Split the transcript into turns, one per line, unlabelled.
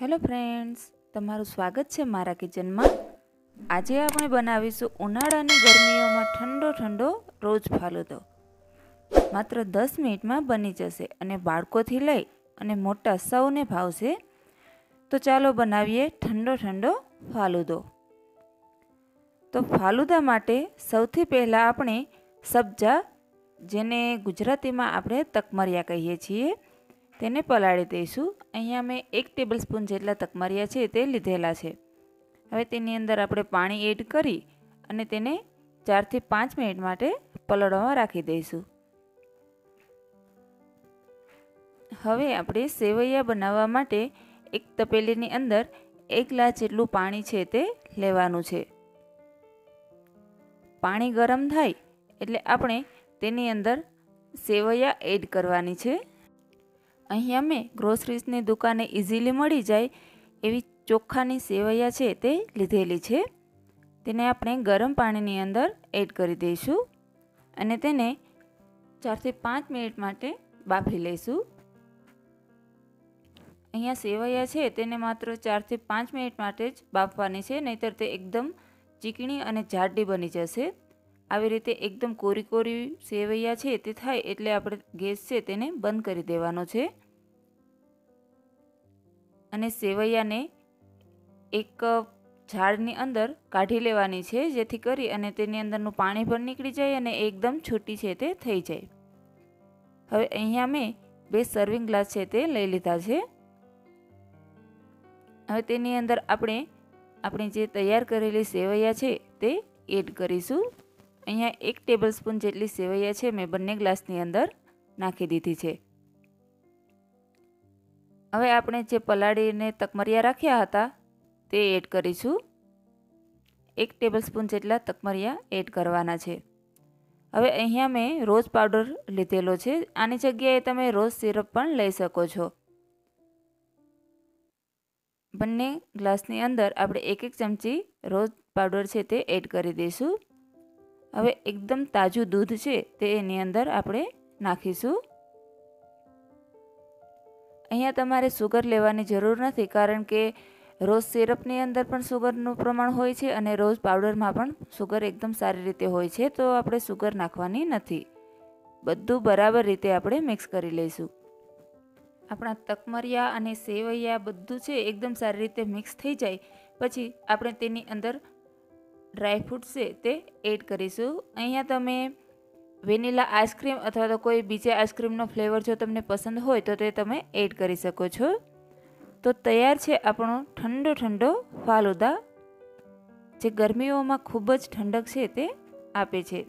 Hello friends, તમારું સ્વાગત છે મારા કિચનમાં. આજે આપણે બનાવીશું ઉનાળાની ગરમીઓમાં ઠંડો ઠંડો રોજ ફાલુદો. માત્ર દસ મિનિટમાં બની જશે અને બાળકોથી લઈ અને મોટા સૌને ભાવશે. તો ચાલો બનાવીએ ઠંડો ઠંડો ફાલુદો. તો ફાલુદા માટે સૌથી પહેલાં આપણે સબ્જા, જેને ગુજરાતીમાં આપણે તકમરિયા કહીએ છીએ તેને પલાળી દઈશું. અહીંયા મેં એક ટેબલ સ્પૂન જેટલા તકમરિયા છે તે લીધેલા છે. હવે તેની અંદર આપણે પાણી એડ કરી અને તેને ચારથી પાંચ મિનિટ માટે પલળવામાં રાખી દઈશું. હવે આપણે સેવૈયા બનાવવા માટે એક તપેલીની અંદર એક ગ્લાસ જેટલું પાણી છે તે લેવાનું છે. પાણી ગરમ થાય એટલે આપણે તેની અંદર સેવૈયા એડ કરવાની છે. અહીંયા અમે ગ્રોસરીસની દુકાને ઇઝીલી મળી જાય એવી ચોખ્ખાની સેવૈયા છે તે લીધેલી છે. તેને આપણે ગરમ પાણીની અંદર એડ કરી દઈશું અને તેને ચારથી પાંચ મિનિટ માટે બાફી લઈશું. અહીંયા સેવૈયા છે તેને માત્ર ચારથી પાંચ મિનિટ માટે જ બાફવાની છે, નહીતર તે એકદમ ચીકણી અને જાડી બની જશે. આવી રીતે એકદમ કોરી કોરી સેવૈયા છે તે થાય એટલે આપણે ગેસ છે તેને બંધ કરી દેવાનો છે. અને સેવૈયાને એક ઝાડની અંદર કાઢી લેવાની છે, જેથી કરી અને તેની અંદરનું પાણી પણ નીકળી જાય અને એકદમ છૂટી છે તે થઈ જાય. હવે અહીંયા મેં બે સર્વિંગ ગ્લાસ છે તે લઈ લીધા છે. હવે તેની અંદર આપણે, આપણી જે તૈયાર કરેલી સેવૈયા છે તે એડ કરીશું. અહીંયા એક ટેબલ સ્પૂન જેટલી સેવૈયા છે મેં બંને ગ્લાસની અંદર નાખી દીધી છે. હવે આપણે જે પલાળીને તકમરિયા રાખ્યા હતા તે એડ કરીશું. એક ટેબલ સ્પૂન જેટલા તકમરિયા એડ કરવાના છે. હવે અહીંયા મેં રોઝ પાવડર લીધેલો છે. આની જગ્યાએ તમે રોઝ સિરપ પણ લઈ શકો છો. બંને ગ્લાસની અંદર આપણે એક એક ચમચી રોઝ પાવડર છે તે એડ કરી દઈશું. હવે એકદમ તાજું દૂધ છે તે એની અંદર આપણે નાખીશું. અહીંયા તમારે સુગર લેવાની જરૂર નથી કારણ કે રોઝ સિરપની અંદર પણ સુગરનું પ્રમાણ હોય છે અને રોઝ પાવડરમાં પણ સુગર એકદમ સારી રીતે હોય છે તો આપણે સુગર નાખવાની નથી. બધું બરાબર રીતે આપણે મિક્સ કરી લઈશું. આપણા તકમરિયા અને સેવૈયા બધું છે એકદમ સારી રીતે મિક્સ થઈ જાય. પછી આપણે તેની અંદર ડ્રાયફ્રૂટ છે તે એડ કરીશું. અહીંયા તમે વેનીલા આઈસ્ક્રીમ અથવા તો કોઈ બીજા આઈસ્ક્રીમનો ફ્લેવર જો તમને પસંદ હોય તો તે તમે એડ કરી શકો છો. તો તૈયાર છે આપણો ઠંડો ઠંડો ફાલુદા, જે ગરમીઓમાં ખૂબ જ ઠંડક છે તે આપે છે.